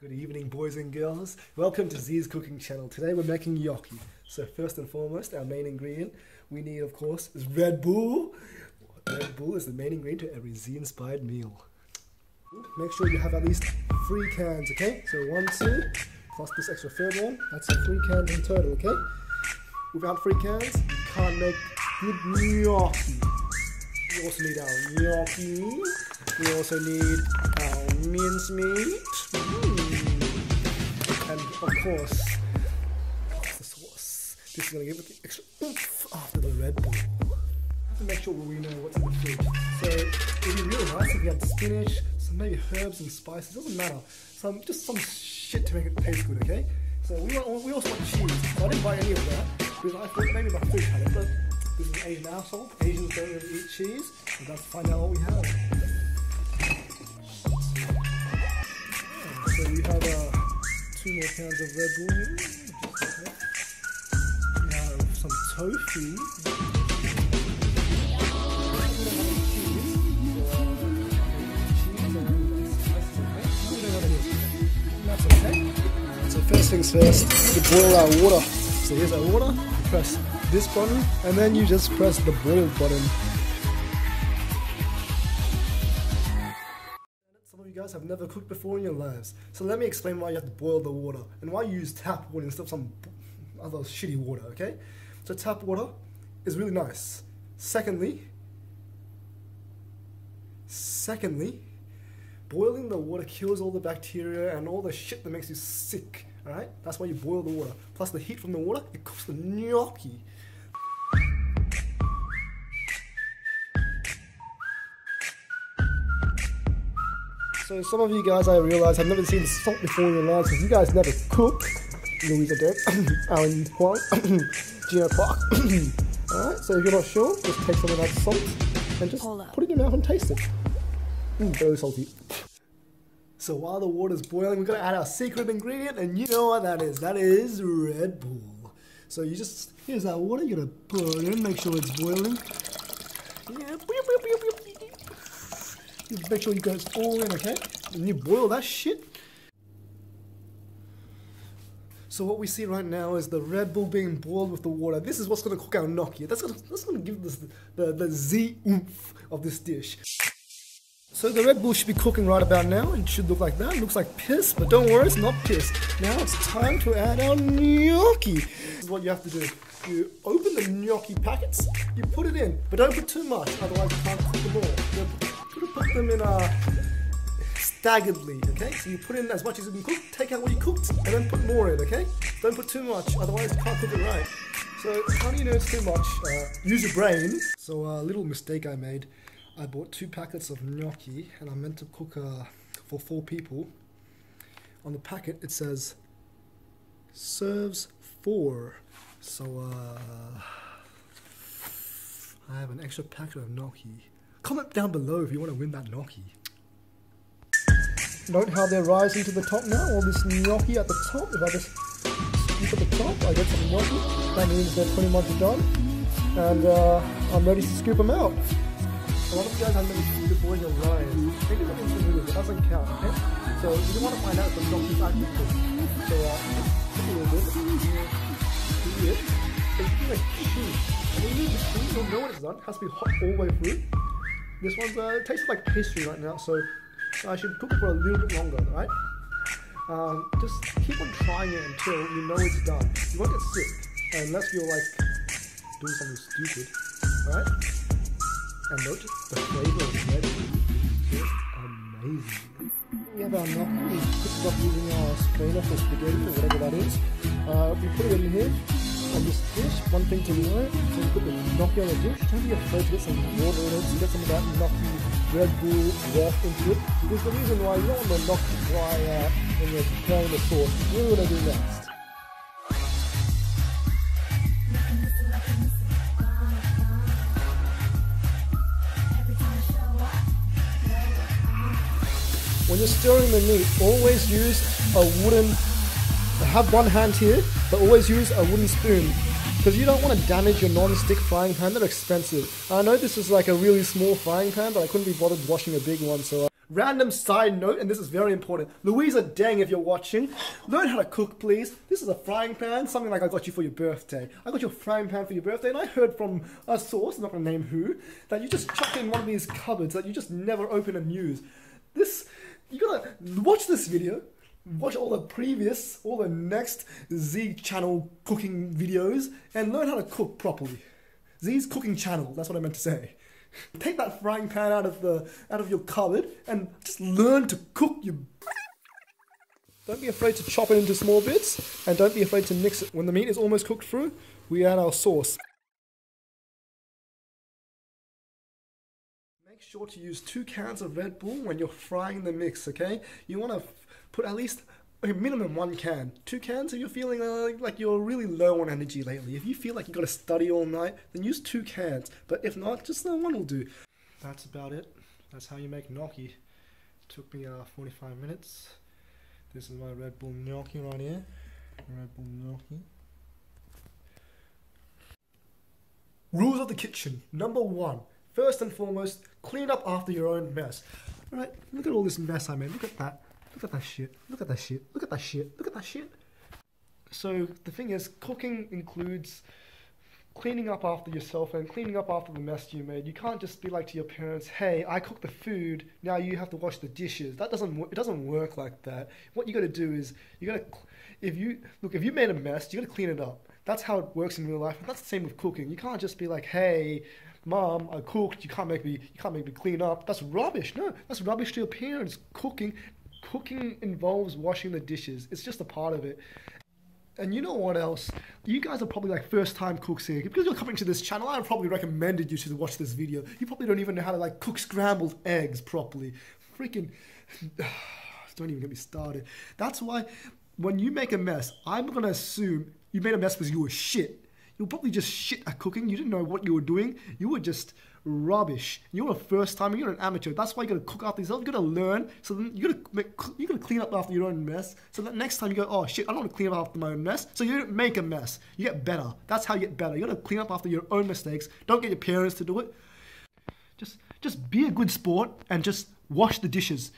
Good evening, boys and girls. Welcome to Zi's Cooking Channel. Today we're making gnocchi. So first and foremost, our main ingredient we need, of course, is Red Bull. Red Bull is the main ingredient to every Zi-inspired meal. Make sure you have at least three cans, okay? So one, two, plus this extra third one. That's three cans in total, okay? Without three cans, you can't make good gnocchi. We also need our gnocchi. We also need our mincemeat. Of course, the sauce. This is gonna give it the extra oomph after the Red Bull. I have to make sure we know what's in the fridge. So it'd be really nice if we had spinach, some maybe herbs and spices. Doesn't matter. Some just some shit to make it taste good. Okay. So we want, we also want cheese. So I didn't buy any of that because I thought maybe my food had it, but this is an Asian household. Asians don't really eat cheese. We've got to find out what we have. More of Red Bull here. We have some tofu. So first things first, to boil our water. So here's our water. Press this button, and then you just press the boil button. Guys have never cooked before in your lives. So let me explain why you have to boil the water and why you use tap water instead of some other shitty water, okay? So tap water is really nice. Secondly, secondly, boiling the water kills all the bacteria and all the shit that makes you sick, alright? That's why you boil the water. Plus the heat from the water, it cooks the gnocchi. So some of you guys, I realize, have never seen salt before in your lives because you guys never cook. Louisa Deng, Alan Huang, Gina Clark. Alright, so if you're not sure, just take some of that salt and just put it in your mouth and taste it. Ooh, very salty. So while the water's boiling, we're gonna add our secret ingredient, and you know what that is. That is Red Bull. So you just, here's our water, you're gonna pour it in, make sure it's boiling. Yeah, You make sure you guys all in, okay? And you boil that shit. So what we see right now is the Red Bull being boiled with the water. This is what's gonna cook our gnocchi. That's gonna that's gonna give this the, the Zi oomph of this dish. So the Red Bull should be cooking right about now. It should look like that. It looks like piss, but don't worry, it's not piss. Now it's time to add our gnocchi. This is what you have to do. You open the gnocchi packets, you put it in, but don't put too much, otherwise you can't cook them all. You put, put them in uh, staggeredly, okay? So you put in as much as you can cook, take out what you cooked, and then put more in, okay? Don't put too much, otherwise you can't cook it right. So how do you know it's too much? Uh, use your brain. So a little mistake I made. I bought two packets of gnocchi, and I meant to cook uh, for four people. On the packet it says serves four. So uh, I have an extra packet of gnocchi. Comment down below if you want to win that gnocchi. Note how they're rising to the top now, all this gnocchi at the top. If I just scoop at the top, I get some gnocchi. That means they're pretty much done. And uh, I'm ready to scoop them out. A lot of you guys have never scooped before your lives. Maybe not instant noodles, it doesn't count, okay? So you want to find out if the gnocchi's actually cooked. So uh, a little bit. Do it. It's like cheese. And when you do this, you'll know when it's done. It has to be hot all the way through. This one's uh, tastes like pastry right now, so I should cook it for a little bit longer, right? Um, just keep on trying it until you know it's done. You won't get sick unless you're like doing something stupid, right? And note the flavor of red is amazing. We have our gnocchi. We it up using our strainer for spaghetti or whatever that is. Uh, we put it in here on this dish. One thing to note: when you put the gnocchi on the dish, don't be afraid to get some it. So get some of that gnocchi Red Bull broth into it. Because the reason why you don't want the gnocchi to dry out when you're preparing the sauce. What are we gonna do next? When you're stirring the meat, always use a wooden, have one hand here, but always use a wooden spoon. Because you don't want to damage your non-stick frying pan, they're expensive. I know this is like a really small frying pan, but I couldn't be bothered washing a big one, so... I Random side note, and this is very important. Louisa Deng, if you're watching, learn how to cook, please. This is a frying pan, something like I got you for your birthday. I got you a frying pan for your birthday, and I heard from a source, I'm not gonna name who, that you just chuck in one of these cupboards that you just never open and use. This, you gotta watch this video, watch all the previous, all the next Zi channel cooking videos, and learn how to cook properly. Zi's cooking channel, that's what I meant to say. Take that frying pan out of the out of your cupboard and just learn to cook you. Don't be afraid to chop it into small bits and don't be afraid to mix it. When the meat is almost cooked through, we add our sauce. Make sure to use two cans of Red Bull when you're frying the mix, okay? You want to put at least a minimum one can. Two cans if you're feeling uh, like you're really low on energy lately. If you feel like you got to study all night, then use two cans. But if not, just uh, one will do. That's about it. That's how you make gnocchi. Took me uh, 45 minutes. This is my Red Bull gnocchi right here. Red Bull gnocchi. Rules of the kitchen. Number one. First and foremost, clean up after your own mess. Alright, look at all this mess I made. Look at that. Look at that shit. Look at that shit. Look at that shit. Look at that shit. So the thing is, cooking includes cleaning up after yourself and cleaning up after the mess you made. You can't just be like to your parents, "Hey, I cooked the food. Now you have to wash the dishes." That doesn't it doesn't work like that. What you got to do is you got to if you look if you made a mess, you got to clean it up. That's how it works in real life. And that's the same with cooking. You can't just be like, "Hey, mom, I cooked. You can't make me. You can't make me clean up." That's rubbish. No, that's rubbish to your parents. Cooking cooking involves washing the dishes. It's just a part of it. And you know what else? You guys are probably like first time cooks here. Because you're coming to this channel, I probably recommended you to watch this video. You probably don't even know how to like cook scrambled eggs properly. Freaking don't even get me started. That's why when you make a mess, I'm gonna assume you made a mess because you were shit. You were probably just shit at cooking. You didn't know what you were doing. You were just rubbish. You're a first timer. You're an amateur. That's why you gotta cook after yourself. You gotta learn. So then you gotta make, you gotta clean up after your own mess. So that next time you go, oh shit, I don't want to clean up after my own mess. So you don't make a mess. You get better. That's how you get better. You gotta clean up after your own mistakes. Don't get your parents to do it. Just just be a good sport and just wash the dishes.